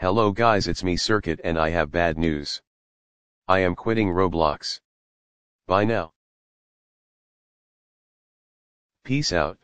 Hello guys it's me Circuit and I have bad news. I am quitting Roblox. Bye now. Peace out.